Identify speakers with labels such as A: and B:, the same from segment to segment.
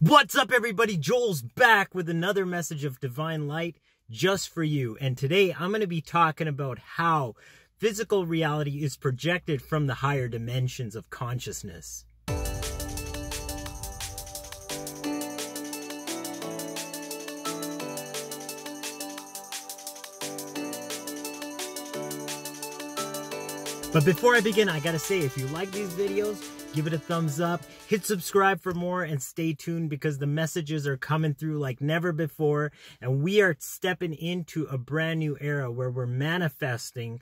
A: What's up, everybody? Joel's back with another message of divine light just for you. And today I'm going to be talking about how physical reality is projected from the higher dimensions of consciousness. But before I begin, I gotta say, if you like these videos, give it a thumbs up, hit subscribe for more, and stay tuned because the messages are coming through like never before. And we are stepping into a brand new era where we're manifesting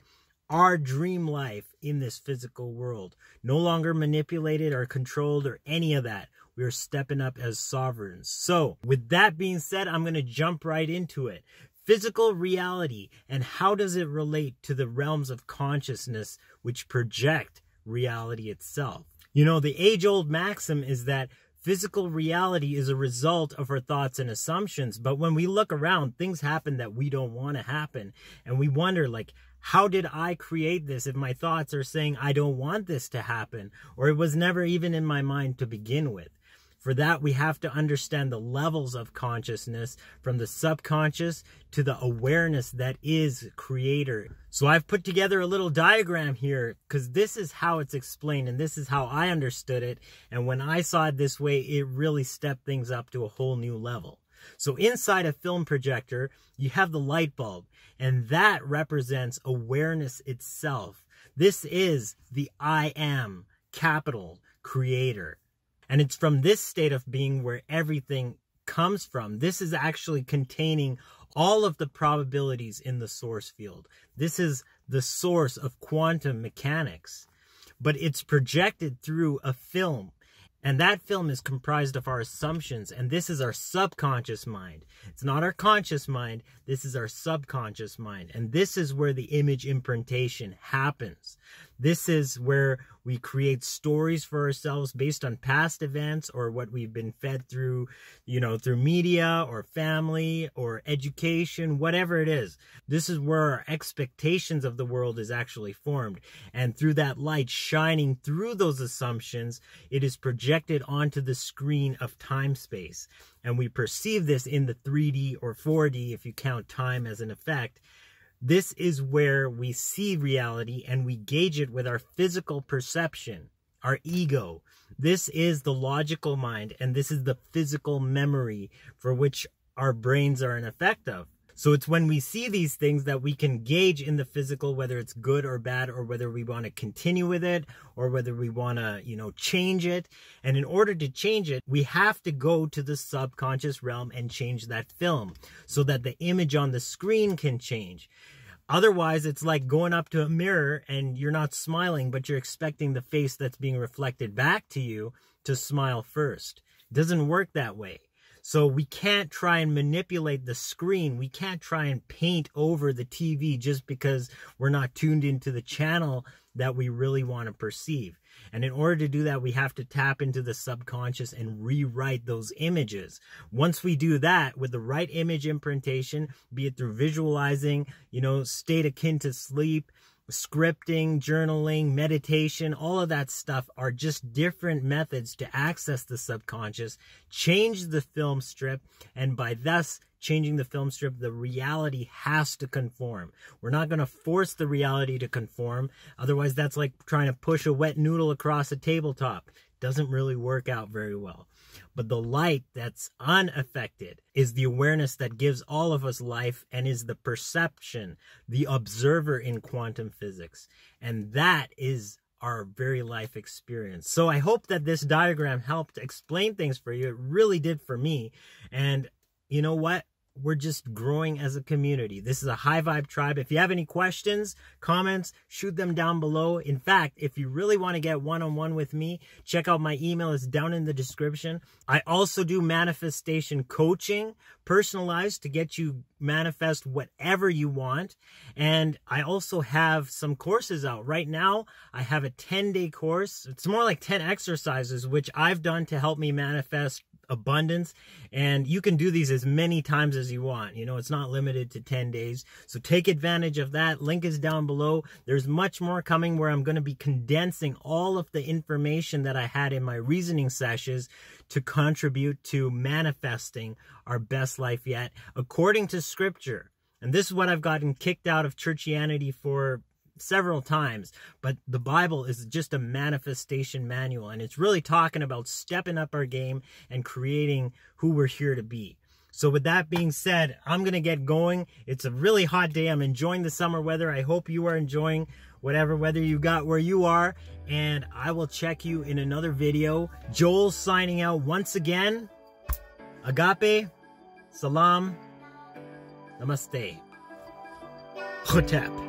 A: our dream life in this physical world. No longer manipulated or controlled or any of that. We are stepping up as sovereigns. So, with that being said, I'm going to jump right into it physical reality and how does it relate to the realms of consciousness which project reality itself. You know, the age old maxim is that physical reality is a result of our thoughts and assumptions. But when we look around, things happen that we don't want to happen. And we wonder, like, how did I create this if my thoughts are saying I don't want this to happen? Or it was never even in my mind to begin with. For that, we have to understand the levels of consciousness from the subconscious to the awareness that is creator. So I've put together a little diagram here because this is how it's explained and this is how I understood it. And when I saw it this way, it really stepped things up to a whole new level. So inside a film projector, you have the light bulb and that represents awareness itself. This is the I am capital creator. And it's from this state of being where everything comes from. This is actually containing all of the probabilities in the source field. This is the source of quantum mechanics, but it's projected through a film. And that film is comprised of our assumptions, and this is our subconscious mind. It's not our conscious mind, this is our subconscious mind. And this is where the image imprintation happens. This is where we create stories for ourselves based on past events or what we've been fed through, you know, through media or family or education, whatever it is. This is where our expectations of the world is actually formed. And through that light shining through those assumptions, it is projected onto the screen of time space. And we perceive this in the 3D or 4D if you count time as an effect this is where we see reality and we gauge it with our physical perception, our ego. This is the logical mind and this is the physical memory for which our brains are an effect of. So it's when we see these things that we can gauge in the physical whether it's good or bad or whether we want to continue with it or whether we want to, you know, change it. And in order to change it, we have to go to the subconscious realm and change that film so that the image on the screen can change. Otherwise, it's like going up to a mirror and you're not smiling, but you're expecting the face that's being reflected back to you to smile first. It doesn't work that way. So we can't try and manipulate the screen. We can't try and paint over the TV just because we're not tuned into the channel that we really want to perceive. And in order to do that, we have to tap into the subconscious and rewrite those images. Once we do that with the right image imprintation, be it through visualizing, you know, state akin to sleep, scripting, journaling, meditation, all of that stuff are just different methods to access the subconscious, change the film strip, and by thus changing the film strip, the reality has to conform. We're not going to force the reality to conform. Otherwise, that's like trying to push a wet noodle across a tabletop. Doesn't really work out very well. But the light that's unaffected is the awareness that gives all of us life and is the perception, the observer in quantum physics. And that is our very life experience. So I hope that this diagram helped explain things for you. It really did for me. And you know what? We're just growing as a community. This is a high vibe tribe. If you have any questions, comments, shoot them down below. In fact, if you really want to get one on one with me, check out my email. It's down in the description. I also do manifestation coaching, personalized to get you manifest whatever you want. And I also have some courses out. Right now, I have a 10 day course. It's more like 10 exercises, which I've done to help me manifest abundance. And you can do these as many times as you want. You know, it's not limited to 10 days. So take advantage of that. Link is down below. There's much more coming where I'm going to be condensing all of the information that I had in my reasoning sessions to contribute to manifesting our best life yet according to scripture. And this is what I've gotten kicked out of churchianity for several times, but the Bible is just a manifestation manual, and it's really talking about stepping up our game and creating who we're here to be. So with that being said, I'm going to get going. It's a really hot day. I'm enjoying the summer weather. I hope you are enjoying whatever weather you got where you are. And I will check you in another video. Joel signing out once again. Agape. Salam. Namaste. Hotep.